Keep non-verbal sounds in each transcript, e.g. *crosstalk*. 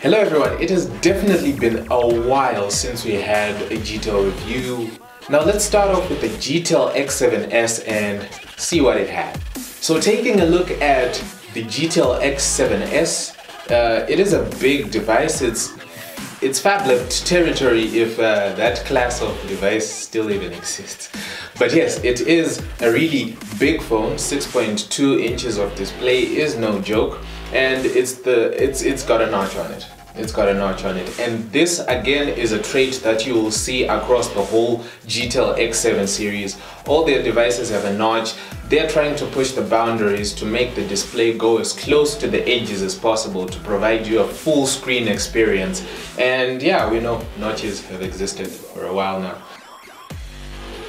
Hello everyone, it has definitely been a while since we had a GTEL review. Now let's start off with the GTEL X7S and see what it had. So taking a look at the GTEL X7S, uh, it is a big device. It's it's phablet territory if uh, that class of device still even exists. But yes, it is a really big phone. 6.2 inches of display is no joke, and it's the it's it's got a notch on it. It's got a notch on it. And this again is a trait that you will see across the whole GTEL X7 series. All their devices have a notch. They're trying to push the boundaries to make the display go as close to the edges as possible to provide you a full screen experience. And yeah we know notches have existed for a while now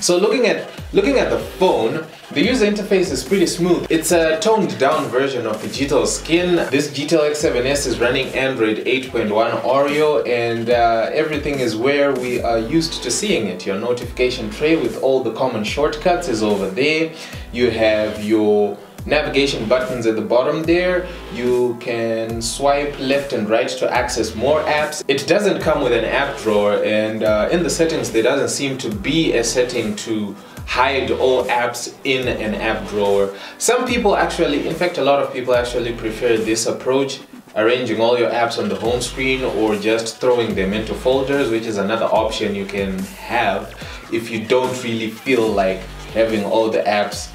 so looking at looking at the phone, the user interface is pretty smooth. It's a toned down version of the GTEL skin. This GTEL X7S is running Android 8.1 Oreo and uh, everything is where we are used to seeing it. Your notification tray with all the common shortcuts is over there. You have your navigation buttons at the bottom there. You can swipe left and right to access more apps. It doesn't come with an app drawer and uh, in the settings there doesn't seem to be a setting to hide all apps in an app drawer. Some people actually, in fact a lot of people actually prefer this approach arranging all your apps on the home screen or just throwing them into folders which is another option you can have if you don't really feel like having all the apps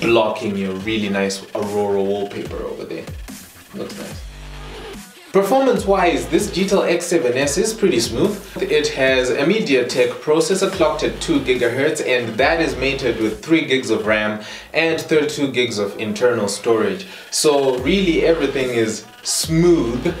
blocking your really nice Aurora wallpaper over there. Looks nice. Performance-wise, this GTEL X7S is pretty smooth. It has a MediaTek processor clocked at 2 GHz and that is mated with 3 gigs of RAM and 32 gigs of internal storage. So really everything is smooth,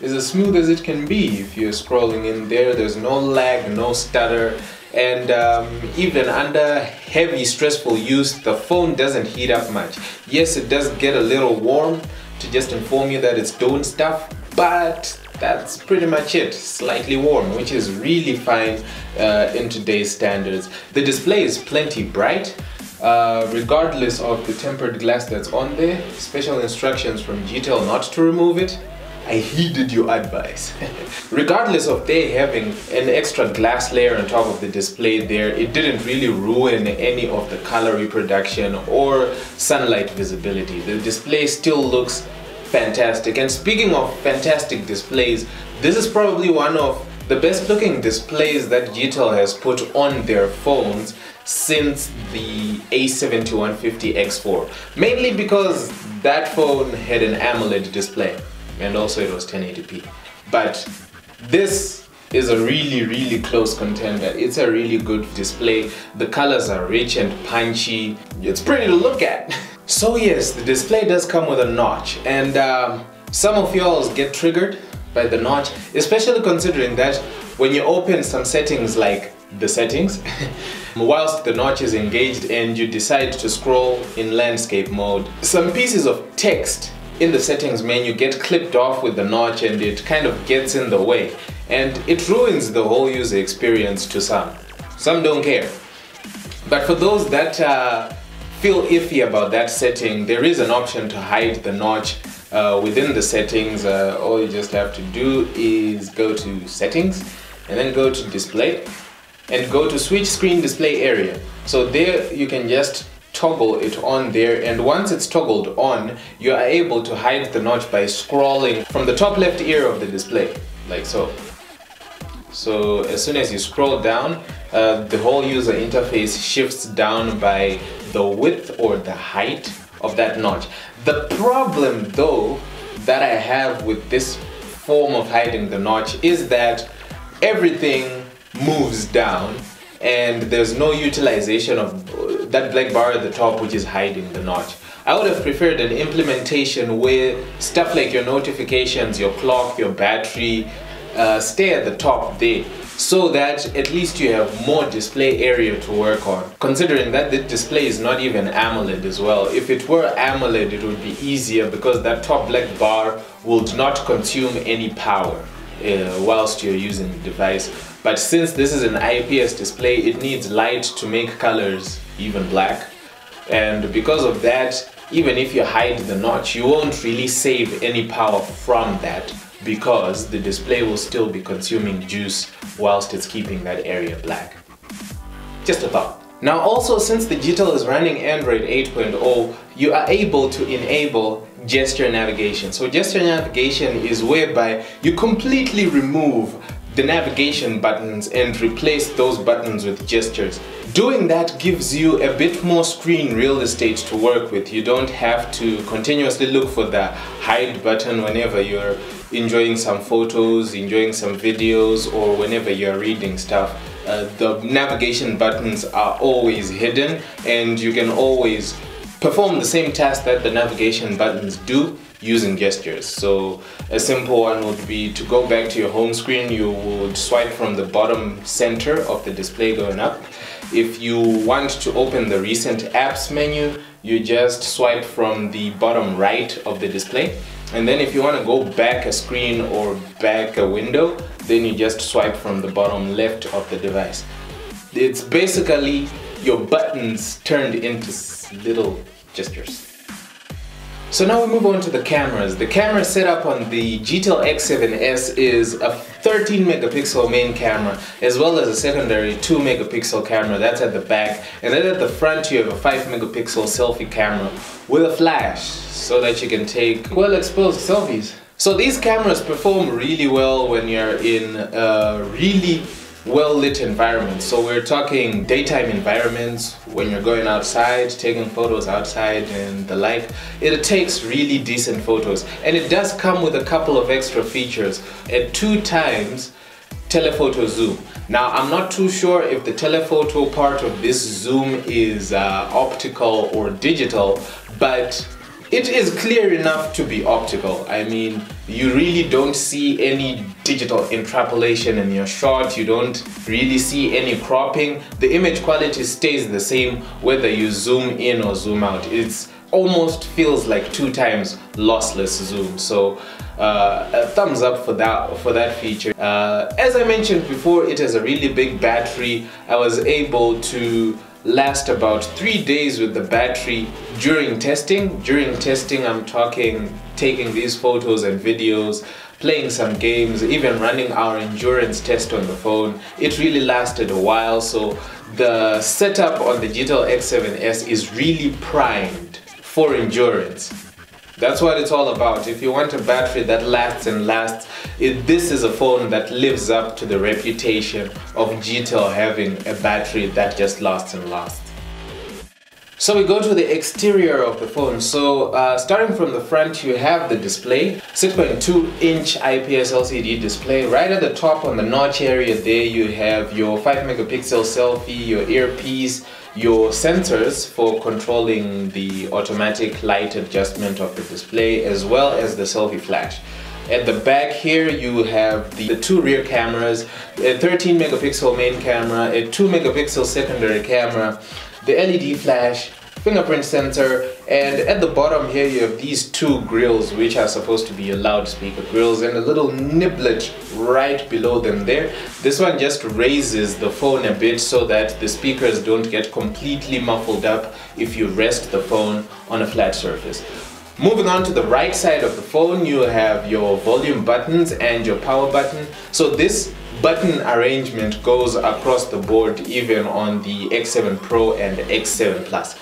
is as smooth as it can be. If you're scrolling in there, there's no lag, no stutter, and um, even under heavy stressful use the phone doesn't heat up much. Yes it does get a little warm to just inform you that it's doing stuff but that's pretty much it. Slightly warm which is really fine uh, in today's standards. The display is plenty bright uh, regardless of the tempered glass that's on there. Special instructions from GTEL not to remove it I heeded your advice. Regardless of they having an extra glass layer on top of the display there, it didn't really ruin any of the color reproduction or sunlight visibility. The display still looks fantastic. And speaking of fantastic displays, this is probably one of the best looking displays that GTEL has put on their phones since the A7150 X4. Mainly because that phone had an AMOLED display and also it was 1080p. But this is a really really close contender. It's a really good display. The colors are rich and punchy. It's pretty to look at. *laughs* So yes, the display does come with a notch and um, some of y'all get triggered by the notch, especially considering that when you open some settings like the settings, *laughs* whilst the notch is engaged and you decide to scroll in landscape mode, some pieces of text in the settings menu get clipped off with the notch and it kind of gets in the way and it ruins the whole user experience to some. Some don't care. But for those that uh, feel iffy about that setting, there is an option to hide the notch uh, within the settings. Uh, all you just have to do is go to settings and then go to display and go to switch screen display area. So there you can just toggle it on there and once it's toggled on you are able to hide the notch by scrolling from the top left ear of the display. Like so. So as soon as you scroll down uh, the whole user interface shifts down by the width or the height of that notch. The problem though that I have with this form of hiding the notch is that everything moves down and there's no utilization of that black bar at the top which is hiding the notch. I would have preferred an implementation where stuff like your notifications, your clock, your battery uh, stay at the top there so that at least you have more display area to work on. Considering that the display is not even AMOLED as well. If it were AMOLED it would be easier because that top black bar would not consume any power uh, whilst you're using the device. But since this is an IPS display, it needs light to make colors even black. and because of that even if you hide the notch you won't really save any power from that because the display will still be consuming juice whilst it's keeping that area black. Just a thought. Now also since the G-Tel is running Android 8.0, you are able to enable gesture navigation. So gesture navigation is whereby you completely remove the navigation buttons and replace those buttons with gestures. Doing that gives you a bit more screen real estate to work with. You don't have to continuously look for the hide button whenever you're enjoying some photos, enjoying some videos, or whenever you're reading stuff. Uh, the navigation buttons are always hidden and you can always perform the same task that the navigation buttons do using gestures. So a simple one would be to go back to your home screen, you would swipe from the bottom center of the display going up. If you want to open the recent apps menu, you just swipe from the bottom right of the display. And then if you want to go back a screen or back a window, then you just swipe from the bottom left of the device. It's basically your buttons turned into little gestures. So now we move on to the cameras. The camera setup on the G-Tel X7S is a 13 megapixel main camera as well as a secondary 2 megapixel camera that's at the back and then at the front you have a 5 megapixel selfie camera with a flash so that you can take well exposed selfies. So these cameras perform really well when you're in a really well lit environments. So we're talking daytime environments when you're going outside, taking photos outside and the like. It takes really decent photos and it does come with a couple of extra features. At two times telephoto zoom. Now I'm not too sure if the telephoto part of this zoom is uh, optical or digital, but it is clear enough to be optical. I mean, you really don't see any digital interpolation in your shot. You don't really see any cropping. The image quality stays the same whether you zoom in or zoom out. It's almost feels like two times lossless zoom. So uh, a thumbs up for that for that feature. Uh, as I mentioned before, it has a really big battery. I was able to last about three days with the battery during testing. During testing, I'm talking taking these photos and videos, playing some games, even running our endurance test on the phone. It really lasted a while, so the setup on the G-Tel X7S is really primed for endurance. That's what it's all about. If you want a battery that lasts and lasts, it, this is a phone that lives up to the reputation of G-Tel having a battery that just lasts and lasts. So we go to the exterior of the phone. So uh, starting from the front, you have the display, 6.2 inch IPS LCD display. Right at the top on the notch area there, you have your 5 megapixel selfie, your earpiece, your sensors for controlling the automatic light adjustment of the display as well as the selfie flash. At the back here you have the, the, two rear cameras, a 13 megapixel main camera, a 2 megapixel secondary camera, the LED flash, fingerprint sensor and at the bottom here you have these two grills which are supposed to be your loudspeaker grills and a little niblet right below them there. This one just raises the phone a bit so that the speakers don't get completely muffled up if you rest the phone on a flat surface. Moving on to the right side of the phone, you have your volume buttons and your power button. So this button arrangement goes across the board even on the X7 Pro and X7 Plus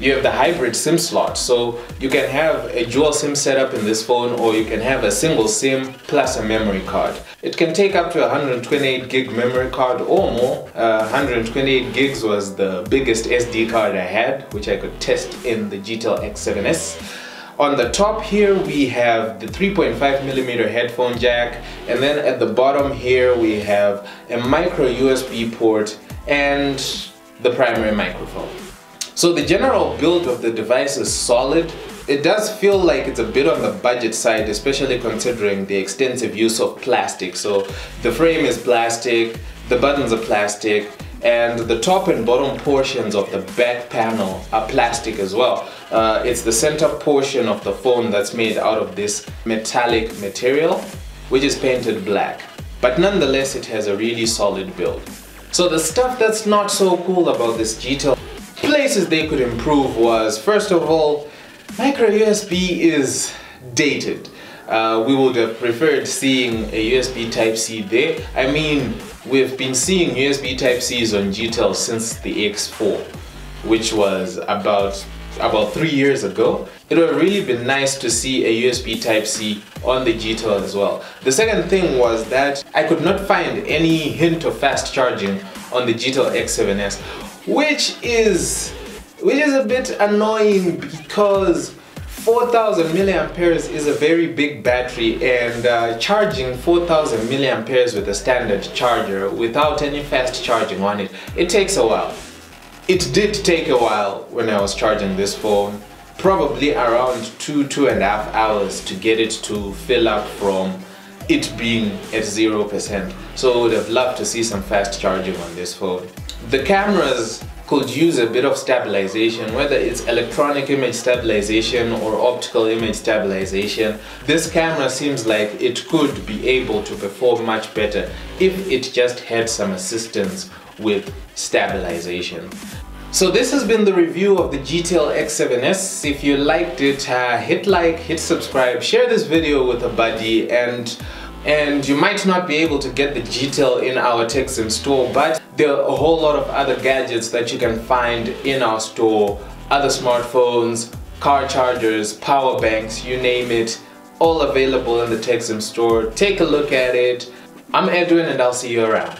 you have the hybrid SIM slot. So you can have a dual SIM setup in this phone or you can have a single SIM plus a memory card. It can take up to 128 gig memory card or more. Uh, 128 gigs was the biggest SD card I had, which I could test in the G-Tel X7S. On the top here we have the 3.5 millimeter headphone jack and then at the bottom here we have a micro USB port and the primary microphone. So the general build of the device is solid. It does feel like it's a bit on the budget side, especially considering the extensive use of plastic. So the frame is plastic, the buttons are plastic, and the top and bottom portions of the back panel are plastic as well. Uh, it's the center portion of the phone that's made out of this metallic material, which is painted black. But nonetheless, it has a really solid build. So the stuff that's not so cool about this G-Tel places they could improve was, first of all, micro USB is dated. Uh, we would have preferred seeing a USB Type-C there. I mean, we've been seeing USB Type-Cs on GTEL since the X4, which was about about three years ago. It would have really been nice to see a USB Type-C on the GTEL as well. The second thing was that I could not find any hint of fast charging on the GTEL X7S, which is, which is a bit annoying because 4000 milliamperes is a very big battery and uh, charging 4000 milliamperes with a standard charger without any fast charging on it, it takes a while. It did take a while when I was charging this phone, probably around two, two and a half hours to get it to fill up from it being at 0%. So I would have loved to see some fast charging on this phone. The cameras could use a bit of stabilization, whether it's electronic image stabilization or optical image stabilization. This camera seems like it could be able to perform much better if it just had some assistance with stabilization. So this has been the review of the GTEL X7S. If you liked it, uh, hit like, hit subscribe, share this video with a buddy and and you might not be able to get the GTEL in our Techzim store but there are a whole lot of other gadgets that you can find in our store other smartphones, car chargers, power banks, you name it all available in the Techzim store. Take a look at it. I'm Edwin and I'll see you around.